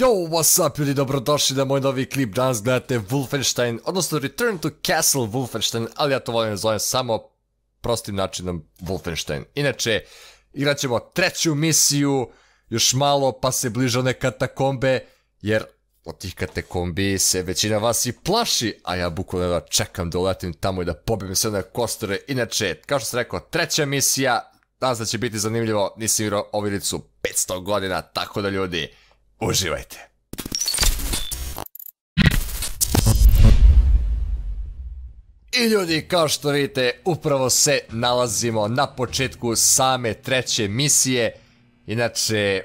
Yo, what's up ljudi, dobrodošli na moj novi klip, danas gledate Wolfenstein, odnosno Return to Castle Wolfenstein, ali ja to volim zovem samo prostim načinom Wolfenstein. Inače, igrat ćemo treću misiju, još malo pa se bliže one katakombe, jer od tih katakombi se većina vas i plaši, a ja bukvalno da čekam da uletim tamo i da pobijem sve one kostore. Inače, kao što sam rekao, treća misija, danas da će biti zanimljivo, nisam igrao ovilicu 500 godina, tako da ljudi, uživajte. I ljudi, kao što vidite, upravo se nalazimo na početku same treće misije. Inače,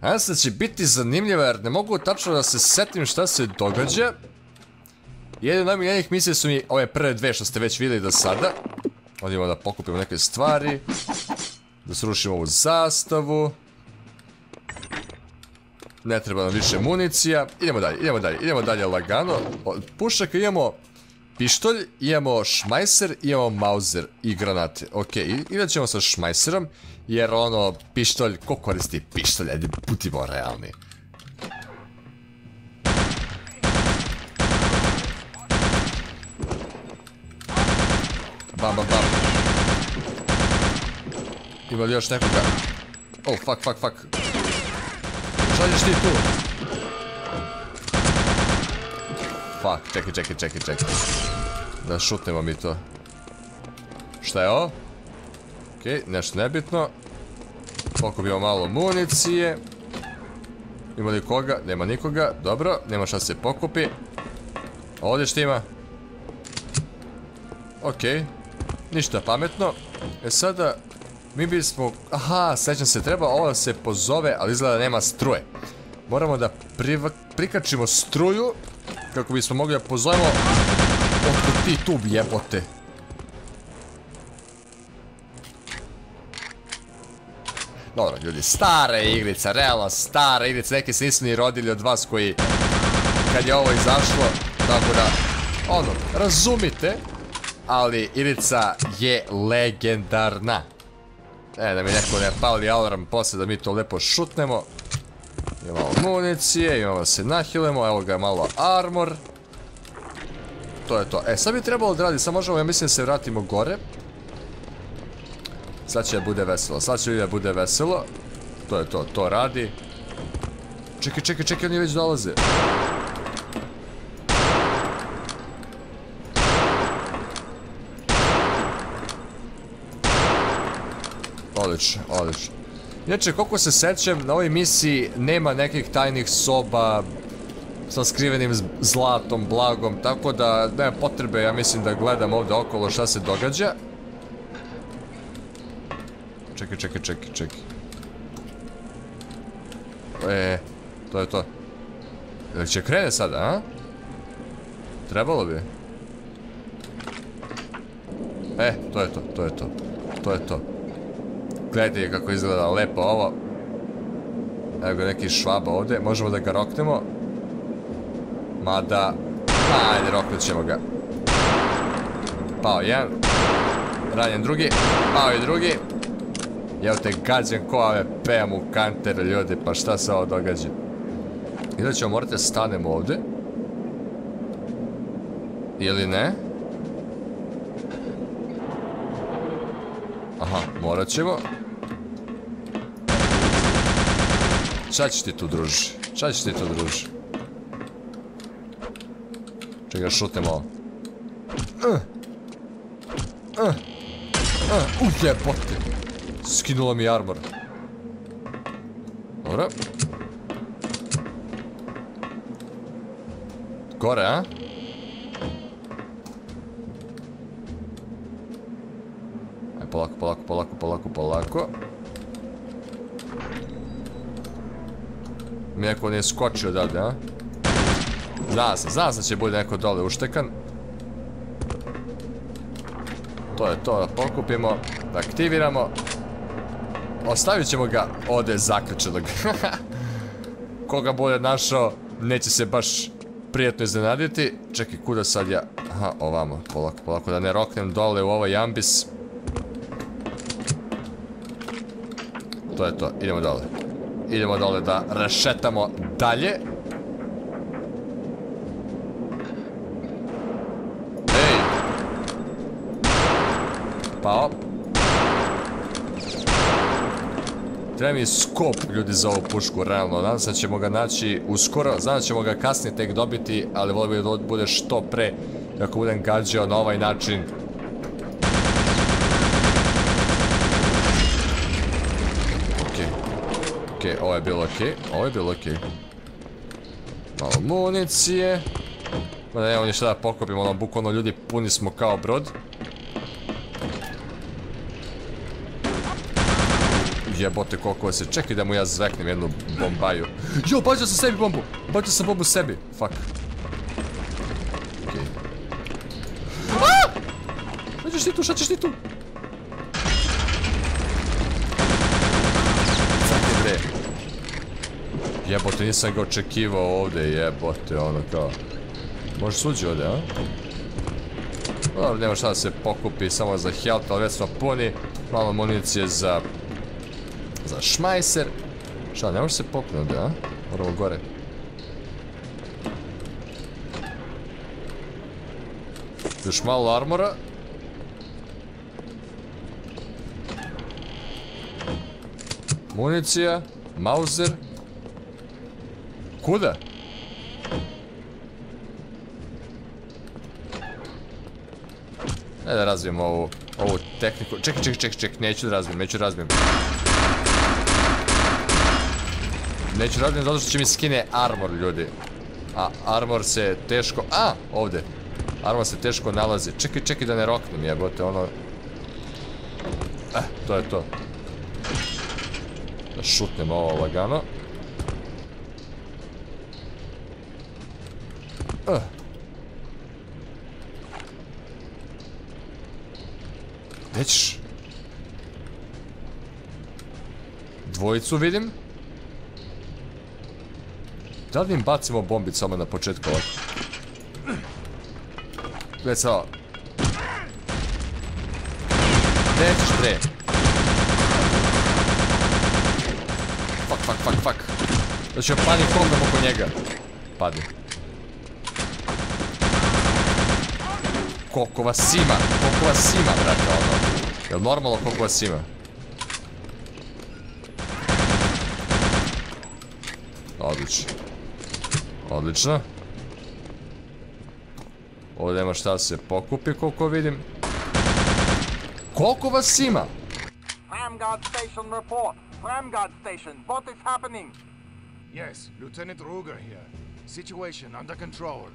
nadam se da će biti zanimljivo jer ne mogu tačno da se setim šta se događa. Jedan najmiljenih misije su mi ove prve dve što ste već vidjeli do sada. Odimo da pokupimo neke stvari. Da srušimo ovu zastavu. Ne treba nam više municija. Idemo dalje, idemo dalje, idemo dalje lagano. Od pušaka imamo pištolj, imamo šmajser, imamo mauzer i granate. Ok, idat ćemo sa šmajserom, jer ono, pištolj, ko koristi pištolj, ajde, budimo realni. Bam, bam, bam. Ima li još nekoga? Oh, fuck, fuck, fuck. Šalješ ti tu? Fuck, čekaj, čekaj, čekaj, čekaj. Da šutnemo mi to. Šta je ovo? Okej, nešto nebitno. Pokupimo malo municije. Ima li koga? Nema nikoga. Dobro, nema šta se pokupi. Ovdje što ima? Okej. Ništa pametno. E sada, mi bismo... Aha, sećam se, treba ovo da se pozove, ali izgleda da nema struje. Moramo da prikačimo struju, kako bismo mogli da pozovemo... Otko ti tu jebote? Dobro, ljudi, stara igrica, realno stara igrica, neki se nisu ni rodili od vas koji... Kad je ovo izašlo, tako da... Ono, razumite, ali igrica je legendarna. E, da mi neko ne pali alarm posle da mi to lepo šutnemo. Imamo municije, imamo se nahilemo, evo ga malo armor. To je to. E, sad bi trebalo da radi, sad možemo, ja mislim da se vratimo gore. Sad će da bude veselo, sad će da bude veselo. To je to, to radi. Čekaj, čekaj, čekaj, oni već dolaze. Odlično, odlično. Inače, koliko se sećam, na ovoj misiji nema nekih tajnih soba sa skrivenim zlatom, blagom, tako da nema potrebe, ja mislim da gledam ovdje okolo šta se događa. Čekaj, čekaj, čekaj, čekaj. E, to je to. Jel će krene sada, a? Trebalo bi. E, to je to, to je to. To je to. Gledajte kako izgleda lepo ovo. Evo ga neki švaba ovdje. Možemo da ga roknemo. Mada... Ajde, roknut ćemo ga. Pao jedan. Ranjen drugi. Pao i drugi. Jel te gađem ko ove pejam u kanter ljudi. Pa šta se ovo događa? Ili ćemo morati da stanemo ovdje. Ili ne? Aha, morat ćemo. Šta ćeš ti tu, druži? Šta ćeš ti tu, druži? Čekaj, ga šutem ovo. Uh. Eh, eh, eh, uh. Uh. Jebote. Skinula mi armor. Dobro. Gore, a? Polako, polako, polako, polako, polako. Mi neko nije skočio odavde, a? Zna se, zna se će bude neko dole uštekan. To je to, da pokupimo, da aktiviramo. Ostavit ćemo ga ovdje zaključenog. Koga bude našao, neće se baš prijatno iznenaditi. Čekaj, kuda sad ja... Aha, ovamo, polako, polako, da ne roknem dole u ovaj ambis. To je to, idemo dole. idemo dole da rešetamo dalje. Ej! Pao. Treba mi skop, ljudi, za ovu pušku, realno. Nadam se da ćemo ga naći uskoro. Znam da ćemo ga kasnije tek dobiti, ali volio bi da bude što pre. Ako budem gađao na ovaj način. Okej, ovo je bilo okej. Ovo je bilo okej. Malo municije. Ma nemamo ništa da pokopimo, ono, bukvalno ljudi puni smo kao brod. Jebote koliko se, čekaj da mu ja zveknem jednu bombaju. Jo, bađao sam sebi bombu! Bađao sam bombu sebi, fuck. Okej. Šta ćeš ti tu, šta ćeš ti tu? Čekaj bre. Jebote, nisam ga očekivao ovdje, jebote, ono kao. Može suđi ovdje, a? Dobro, nema šta da se pokupi, samo za health, ali već smo puni. Malo municije za za šmajser. Šta, ne može se popne ovdje, a? Moramo gore. Još malo armora. Municija. Mauser. Kuda? Ne da razvijem ovu, ovu tehniku. Čekaj, čekaj, čekaj, čekaj, neću da razvijem, neću da razvijem. Neću razvijem zato što će mi skine armor, ljudi. A armor se teško... A, ovde. Armor se teško nalazi. Čekaj, čekaj da ne roknem, jebote, ono... Eh, to je to. Da šutnem ovo lagano. Uh. Gde ćeš? Dvojicu vidim. Da li im bacimo bombit samo na početku ovako? Gledaj samo. Gdje ćeš bre? Fuck, fuck, fuck, fuck. Da ću pani kongom oko njega. Padne. Koliko vas ima? Koliko vas ima, brate, ono? Jel normalno koliko vas ima? Odlično. Odlično. Ovdje nema šta se pokupi koliko vidim. Koliko vas ima? Framguard station report. Framguard station, what is happening? Yes, Lieutenant Ruger here. Situation under control.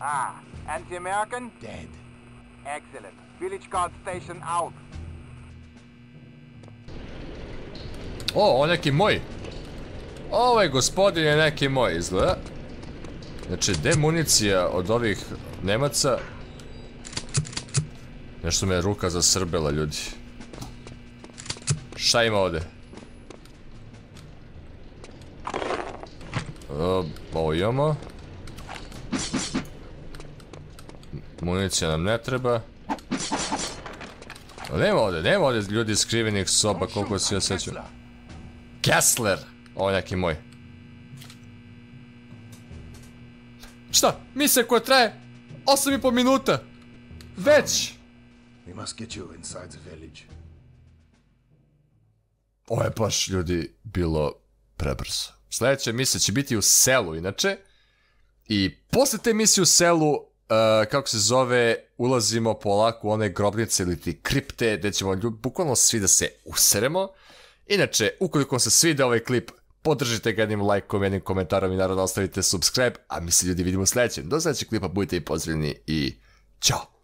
Ah, anti-American? Dead. Excellent. Village guard station out. O, on neki moj. Ovaj gospodin je neki moj izgleda. Znači, gde municija od ovih Nemaca? Nešto me je ruka zasrbela, ljudi. Šta ima ovde? Ovo imamo. Municija nam ne treba. Nema ovde, nema ovde ljudi skrivenih soba, koliko se ja sećam. Kessler! Ovo je neki moj. Šta? Misija koja traje 8,5 minuta. Već. We must get you inside the village. Ovo je baš, ljudi, bilo prebrzo. Sljedeća misija će biti u selu, inače. I posle te misije u selu, uh, kako se zove, ulazimo polako u one grobnice ili ti kripte, gde ćemo ljub, bukvalno svi da se useremo. Inače, ukoliko vam se svide ovaj klip, podržite ga jednim lajkom, jednim komentarom i naravno ostavite subscribe, a mi se ljudi vidimo u sljedećem. Do sljedećeg klipa budite i pozdravljeni i čao!